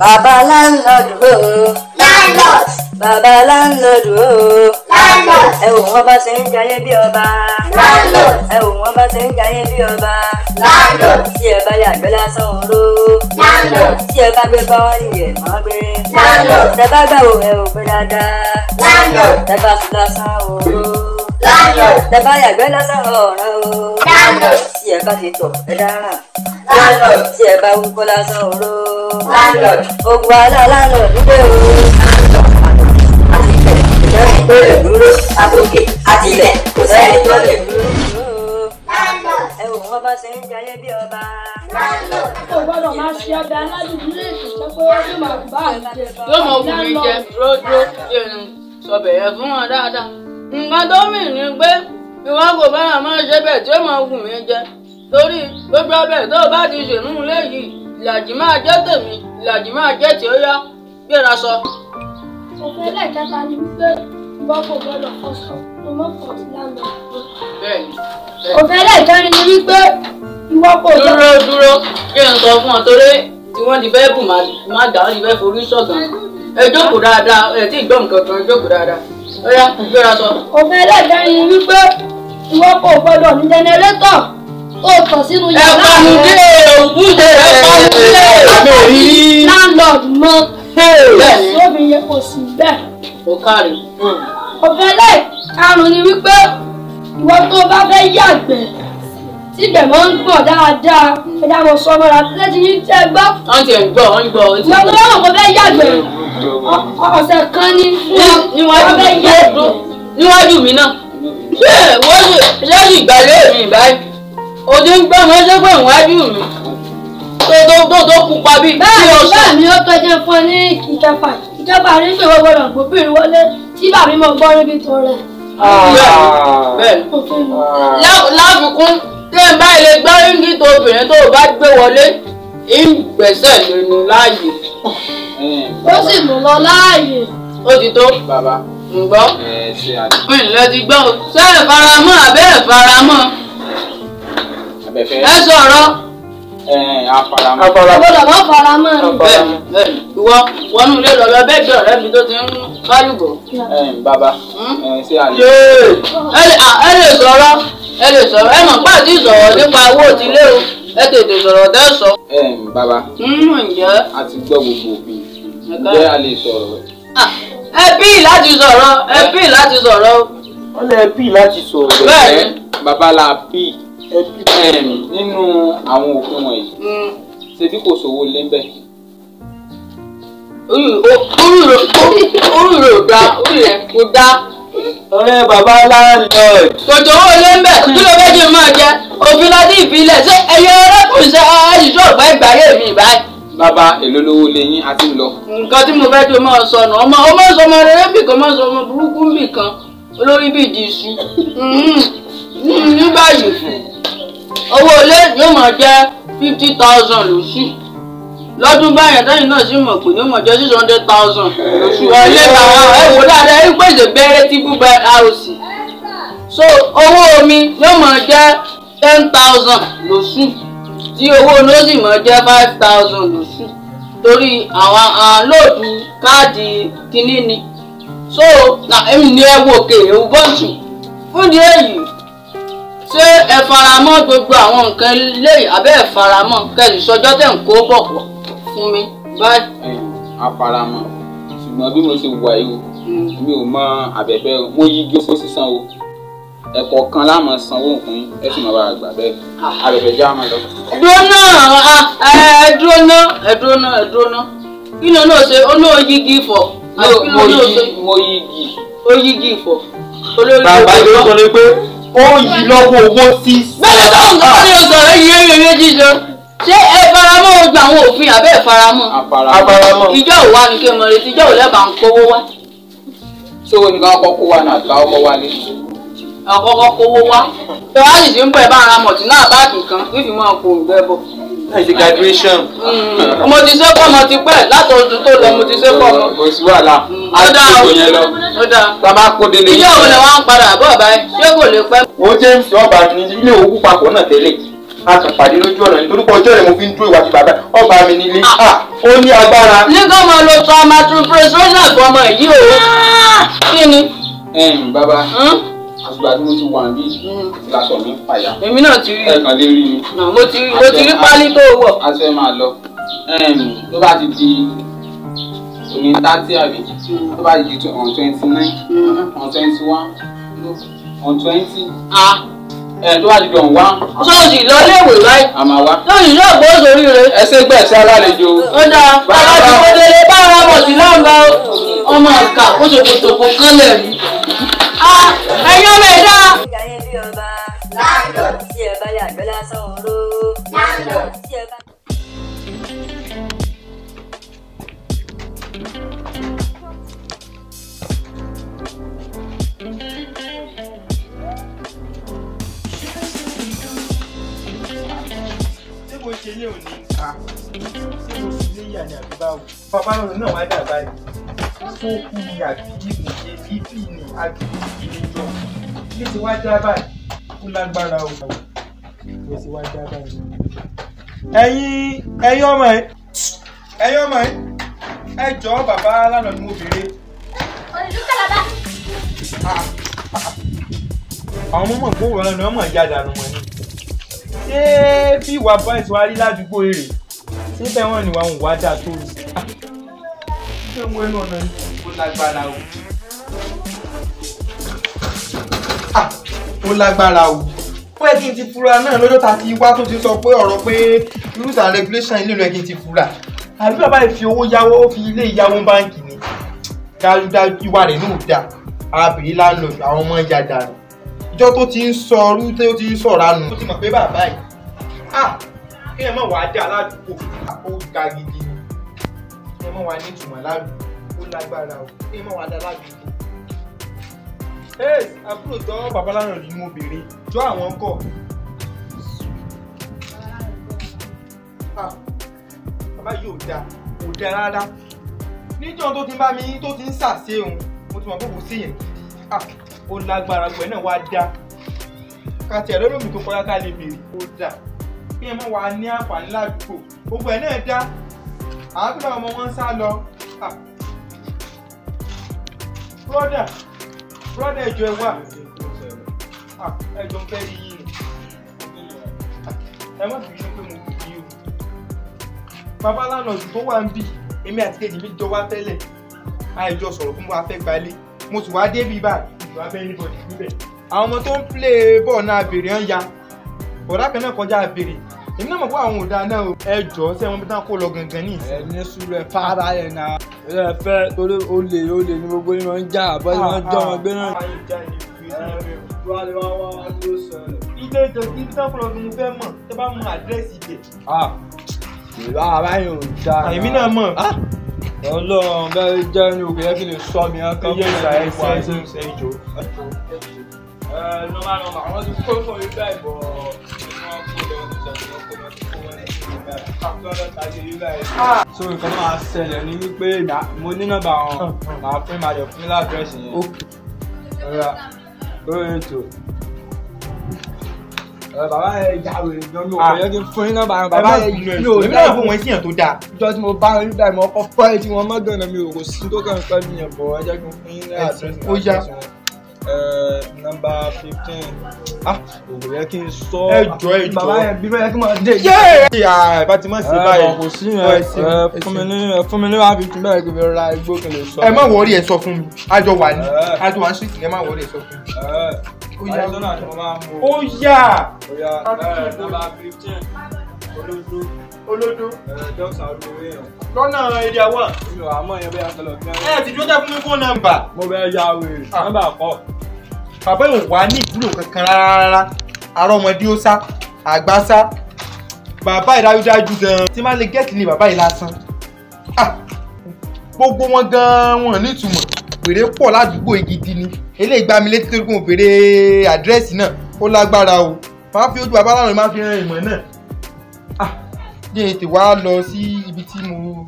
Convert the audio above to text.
bàbá láńlọ́ọ̀dù o landlord. Bàbá láńlọ́ọ̀dù o landlord. Ẹ wò wọ́n bá ṣe ń jayé bí ọba. Landlord. Ẹ wò wọ́n bá ṣe ń jayé bí ọba. Landlord. Tí ẹ bá yàgbẹ́ lásán oró. Landlord. Tí ẹ bá gbé báwọn yẹ mọ́ gbé. Landlord. tẹ bá gbà wò ẹ ò gbé dáadáa. Landlord. Tẹ bá sùn lásán oró. landlord tẹ bá yàgbẹ́ lásán ọ̀ràn o Landlord. tí ẹ bá ti tọ̀ ẹ dáràn landlord tí ẹ bá wúkọ́ lásán oró landlord ogun aláàlánà nígbè o. ìjọba tó lè dúró àtòkè àti ilẹ̀ kò sẹ́ni tó lè dúró. ẹ wò wọ́n bá ṣe ń jayé bí ọba. landlord kò gbọ́dọ̀ máa ṣe ọbẹ̀ aládùúgbò lè tó pé ó sì máa bá àjẹ. yóò mọ wù mí jẹ dúró jẹun sọbẹ̀ yẹn fún wọn dáadáa. Nǹkan tó mì ní pé ìwọ kò bára máa ṣe bẹ́ẹ̀ tí ó máa wù mí jẹ torí gbogbo ọbẹ̀ tó o bá ti ṣèlú ilé yìí ìlàjì máa jẹ́ tèmi ìlàjì máa jẹ́ tí ó yá gbéra sọ. òfin ẹlẹ́ẹ̀kẹta ni wípé kò gbọ́dọ̀ fọṣọ tó mọ́ pọ̀ sí lánàá. bẹ́ẹ̀ni òfin ẹlẹ́ẹ̀kẹrin ni wípé ìwọ kò dúró dúró kí n sọ fún ọ torí tí wọ́n ti fẹ́ bù má dà wọ́n ti fẹ́ forí ṣọ̀gàn ẹ jókòó dáadáa ẹ tí ì gbọ́ nǹkan kan ẹ jókòó dáadáa ó yá gbéra sọ. òfin ẹlẹ́ẹ̀kẹrin ni wípé ìwọ kò gbọ́dọ̀ ní jẹnẹrétọ̀ tó tọ̀ sínú yàrá panu dé òwúdẹ ẹ panu dé. landlord mọ bẹ́ẹ̀ni lóbi yẹn kò sí bẹ́ẹ̀. ó kárí. òfin ẹlẹ́ẹ̀karùn ni wípé ìwọ tó bá fẹ́ yàgbẹ́ ìgbẹ́ máa ń gbọ̀n dáadáa ẹ̀dá mo sọ ọmọ rà lẹ́tí ní tẹ́ gbọ́. wọ́n ti ẹ̀ gbọ́ wọ́n gbọ́ ó ti ìwọ tó gbọ́. bá mọ̀ kó fẹ́ yàgbẹ́ ọ- ọ̀sẹ̀ kan ní níwájú mi. mi náà. Ṣé wọ́n ṣe ìgbàlẹ̀ mi báyìí? Òde ń gbọ́ wọn ṣé pé ìwájú mi. Tó tó tó pupa bíi bí sọ. bẹ́ẹ̀ ni ó tọ́jú fún ní ìjọba ìjọba wọ́n gbọ́dọ̀ gbóbìnrin wọlé. Tí bàbá mi mọ̀ gbọ́ níbi tó rẹ̀ mi. Láfikún tí ẹ bá ilé gbọ́ ríngì tó obìnrin tó bá gbé wọlé ìgbésẹ̀ lẹ́nu láàyè ó sì mú lọ láàyè. ó ti tó bàbá. Ǹgbọ́. ẹ ṣe àdé ìpínlẹ̀ ti gbọ́ o. Ṣé ẹ faramọ́ àbẹ́ ẹ faramọ́? Ẹ sọ̀rọ̀. afaramọ́ gbọ́dọ̀ mọ́ fara mọ́ ẹ. bẹ́ẹ̀ni bẹ́ẹ̀ni ìwọ wọnú ilé lọ lọ bẹ́ẹ̀ bí ọ̀rẹ́ mi tó ti ń bálùbọ̀. ẹ bàbá. Ẹ ṣe àdé ẹ lè sọ̀rọ̀. Ẹ lè sọ̀rọ̀. Ẹ mọ̀ pàtí sọ̀rọ̀ nípa owó ti lé o ẹ tètè sọ̀rọ̀ tẹ́ sọ. ẹ bàbá. Nínú ìjẹ́ a ti gbọ́ gbogbo òfin. Ǹjẹ́ a lè sọ̀rọ̀? Ẹ bí láti sọ̀rọ̀ ẹ bí láti sọ̀rọ̀. Wọ́n lè bí láti sọ̀rọ̀. Bẹ́ẹ̀ni. ẹ bàbá la bí nínú àwọn òfin wọ̀nyí. Mm. ṣe bí kò sówó lé ń bẹ̀? Orí rẹ̀ ò dá orí rẹ̀ kò dá. ọ̀rẹ́ bàbá landlord kòtò owó ilé ń bẹ̀. Kí ló fẹ́ kí n máa jẹ láti ìfilẹ̀ ṣé ẹyẹ ọlọ́kùnrin ṣe ẹ̀ṣin ọ̀gbá ìgbàyè mi báyìí. bàbá èló lówó lé yín? A ti ń lọ. Nǹkan tí mo fẹ́ tó máa sọ nù ọmọ ọmọ sọmọ rere bì kan máa sọmọ burúkú bì kan olórí bì di iṣu. Ní báyìí owó ilé yóò máa jẹ́ fifty thousand lóṣù. Lọ́dún báyẹn lẹ́yìn náà sì mọ̀ pé yóò máa jẹ́ six hundred thousand lóṣù. Ẹ̀lẹ́ bàbá ẹ̀ wò dáadáa ẹ̀ pèsè bẹ́rẹ́ tí búba house so owó omi yóò máa jẹ́ ten thousand lóṣù tí owó sì máa jẹ́ five thousand lóṣù torí àwọn àlòdù káàdì kínní ni. So na èmi ní ẹ wò ké ewu bọ́ọ̀sù fún di èyí ṣé ẹ faramọ́ gbogbo àwọn nǹkan léyìí àbẹ́ ẹ faramọ́ kẹ́sì sọjọ́ tẹ̀ ń kó bọ̀ pọ̀ fún mi? Báyìí. ẹ afaramọ́ ṣùgbọ́n bí mo ṣe wà yìí o mi ò mọ àbẹ̀fẹ́ o. Mo yí igi owó sísan o ẹ̀kọ́ kan láàmú sanwó nǹkan yín ẹ sì máa bá a gbà bẹ́ẹ̀. Àbẹ̀fẹ́ já máa lọ. dúró náà ẹ dúró náà ẹ dúró náà ẹ dúró náà kí ni olóò ṣe? Olóò yígi fọ. Àti kí ni mo olóò ṣe? yí mo yí igi ó yígi fọ. Bàbá gbogbo ló ìlú. sọ ni pé ó yí lọ́wọ́ owó sí. bẹ́ẹ̀ tó ń sọ ní oṣù rẹ̀? Yé yé jíjọ ṣé ẹ faramọ́ ojú àwọn òfin àbẹ́ ẹ faramọ́? Afaramọ́ afaramọ́ ìjọ òwa ni kí n mọ̀ retí ìjọ òlẹ́ bá ń kówó wá. Ṣé o ní ká kọ́kọ́ kó wa náà ká kọ́kọ́ wálé. Àkọ́kọ́ kówó wá. Tó wá sì ti ń bọ̀ ẹ̀ bá ara mọ̀tí náà báàkì kan fífi máa kó òǹgbẹ́ bọ̀. ṣe graduation. Mm, mo ti ṣe kọ́ ọmọ ti pẹ́ látọ̀dún tó lọ mo ti ṣe kọ́ ọmọ. kò sí wàhálà a ti o. yẹn lọ. Ó dáa. tá a bá kó délé ìjọ òun ni wọ́n ń padà bọ̀ báyìí. Ṣé kò lè pẹ́. ń fi ọba ní ilé òkú papọ̀ náà tẹ́lẹ̀. a kàn pàdé lójú ọ̀nà nítorí pé ọjọ́ rẹ̀ mo fi ń dúró ìwájú bàbá ọba mi nílé Ah, ó ní agbára. ní kó máa lo traumatization fún ọmọ yìí o. Kí ni? Bàbá Àtùgbà tí mo ti wà níbí lásọ mi fàyà èmi náà ti rí. Ẹ kàn lè rí mi mo ti rí mo ti rí pálí tó wọ̀. A fẹ́ máa lọ. Tó bá ti di òní thirty àbí tó bá ti di on twenty nine on twenty one on twenty. Ẹ̀ tó bá ti on one. Sọ́ọ̀sì lọ léèwé báyìí? A máa wá. Sọ́ọ̀sì náà bó sórí rẹ̀? Ẹsẹ̀ gbẹ̀sẹ̀ alálejò. Ó dáa bàbá tí mo délé báwa bọ̀ sí láǹbà ọmọ ọ̀kà kó ṣòkòtòkò kan lẹ̀ rí. Ẹ̀yin ọmọ ẹ̀dá Jayé bí ọba. Tí ẹ bá yà gbẹ́ lásán oró. Tí ẹ bá. mo ṣe ilé òní ṣé mo fi ilé yà ní àbí báwo. bàbá náà náà wá dà báyìí kú ni àbí ìmùjẹ bíbí ni àbí ìjọ ilé ti wá dá báyìí kó lágbára o. ilé ti wá dá báyìí. ẹ̀yin ẹ̀yin ọmọ ẹ ẹ̀yin ọmọ ẹ ẹ jọ̀ọ́ bàbá lánàá ni mo béèrè. àwọn ọmọ mọ̀ gbówó lọ́nà ọmọ ìyá dànù wọn ni ṣé bí ìwà boys wa rí ládùúgbò èrè síbẹ̀ wọ́n ní wàá wá dà tó rí ṣé mo ẹnu ọ̀nà ni ó lágbára o ó lágbára o yẹ kí n ti fura náà lọ́jọ́ ta ti wá tó ti sọ pé ọ̀rọ̀ pé rules and regulations ilé yẹ kí n ti fura. Àbí bàbá yìí fi owó yáwó ó fi ilé ìyáwó báǹkì ni. Dájúdájú ìwà rẹ̀ náà dà arábìnrin landlord àwọn ọmọ ìyá dànù. Ìjọ tó ti ń sọ ọrú tó ti ń sọ̀rọ̀ àánú. ó ti mọ̀ pé bàbá yìí ah kí ẹ mọ̀ wá dé aládùúgbò ó ga gidi ẹ mọ̀ wá ní ìtumọ̀ aládùúgbò ó lágbára o. Ẹ mọ̀ wá dé aládùúgbò. ee àbúrò tọ́ babaláwo ni mo béèrè jọ àwọn kọ. ah bàbá yìí ò dáa kò dáa rárá. Níjọ́ tó ti bá mi tó ti ń ṣàṣehùn mo ti mọ̀ pé kò sí yẹn. Ah ó lágbára gbẹ náà wá dá. Kàtì ẹ̀rọ lómi tó kọjá ká lè bèrè ó dà kí ẹ má wàá ní àǹfààní ládùúgbò gbogbo ẹ̀ náà dá àwọn tó náà ọmọ wọn sá lọ. Brọ́dà brọ́dà ẹjọ́ ẹ wà. Ẹjọ́ ń fẹ́ rí yín. Ẹ má bìí pé mo kù yí o. Bàbá lánàá tó wà ń bì èmi àti kejì mi jọ wá tẹ́lẹ̀. Àìjọ sọ̀rọ̀ fún wa fẹ́ gbalé mo sì wá débi báyìí. Ìwà bẹ́ẹ̀ ní bọ̀dì níbẹ̀. àwọn ọmọ tó ń plé bọ́ọ̀ náà béèrè ń ya. Bọ̀dá kan náà kọjá béèrè èmi náà mọ̀ pé àwọn ò dáa náà o. ẹ jọ ṣé wọn bí táwọn kó lọ gangan ní ìsìn. ẹni sùúrù ẹ fara ẹ na ẹ fẹ torí olè olè ní gbogbo yín máa ń jà àbọ̀ yín máa ń jọ wọn gbé náà. ilé ìjọ ibi táwọn kó lọ gan mo fẹ́ mọ̀ tẹ́ bá mọ àdírẹ́sì ibẹ̀. ìlú àbáyé ò da. èmi náà mọ̀. ọlọ́run bẹ́ẹ̀ jẹ́ ní òkè yẹn kí lè sọ mi hàn kán iye ìgbà ẹsẹ̀ ẹsẹ̀ ẹsẹ̀ ìjọ. ẹ nọ́mà nọ́mà àwọn ti kó fún mi bẹ́ẹ̀ bọ̀ wọ́n ní wọn wọ́n so nǹkan tó máa ṣẹlẹ̀ ni wípé mo ní nọ́mbà wọn màá fún màá jọ fún ládírẹ́sì yẹn. ọ̀rẹ́ lórí ètò. Bàbá yẹn jáwé yẹ kí n fún yín nọ́mbà yẹn bàbá yẹn mi ò èmi náà fún wọn sí yàn tó dáa. ìjọ tí mo bá wọn nígbà tí mo kọ́ fọ́ ẹ tí wọ́n mọ́ gan-an mi ò kò sí tó kàn pẹ́ mi yẹn bọ̀ ẹ jẹ́ kí n fún yín ní àdírẹ́sì nọ́mbà fifteen ah òwò yẹ kí n sọ Ẹ jọ, ẹ jọ. bàbá yẹn bí bẹ́ẹ̀ kí n máa dé. yéé ẹ bá ti mọ̀ sí ẹ báyìí. kò sí yẹn fún mi ní ní one fifteen bẹ́ẹ̀ kí n fi ra igbó kí n lè sọ. ẹ má wọrí ẹ sọ fún mi àjọ wà ní àjọ wà ní street ẹ má wọrí ẹ sọ fún mi. ẹ Ó máa mú. ó yá ẹ nọ́mbà fifteen olódó olódó yẹn. lọ́nà area one. àmọ́ yẹn bẹ́ẹ̀ kọlọ̀ kí wọ́n. ẹ ti dúró tẹ fún mi fóònù nọ́mbà. mo bẹ ya wèrè Ah. nọ́mbà kọ́. Bàbá yóò wá ní ìwúlò kankan rárá. Àrọ ọmọdé ó sá àgbà sá. Bàbá ìdájúdájú gan tí má lè gẹ́ẹ̀tì ní bàbá yìí lásán. Ah, gbogbo wọn gan wọn nítumọ̀ wèrè pọ̀ ládùúgbò gidi ni. Eléyìí gbá mi létí torí mo béèrè àdírẹ́sì náà. Ó lágbára o. Máa fi ojú bàbá láwọn máa fi ran ìmọ̀ náà. Ah, jẹ́ ètè wá lọ sí ibi tí mo